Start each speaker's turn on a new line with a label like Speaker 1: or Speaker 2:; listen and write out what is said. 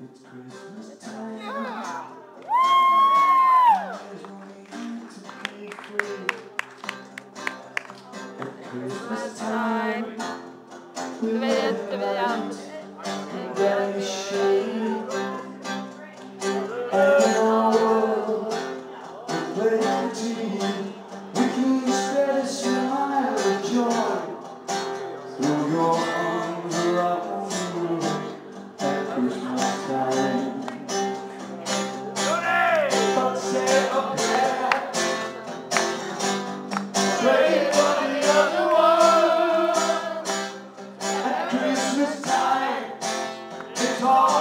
Speaker 1: It's Christmas time. Yeah. At Christmas time, we let the out call.